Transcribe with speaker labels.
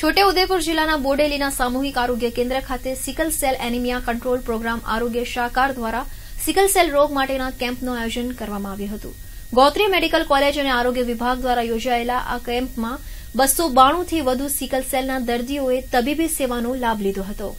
Speaker 1: છોટેઉદેપુર જિલ્લાના બોડેલીના સામૂહિક આરોગ્ય કેન્દ્ર ખાતે sickle cell anaemia control programme આરોગ્ય શાકાર દ્વારા સિકલ સેલ રોગ માટેના કેમ્પનું આયોજન કરવામાં આવ્યું હતું. ગોત્રી મેડિકલ કોલેજ અને આરોગ્ય વિભાગ દ્વારા યોજાયેલા આ કેમ્પમાં બસો બાણુંથી વધુ સિકલ સેલના દર્દીઓએ તબીબી સેવાનો લાભ લીધો હતો.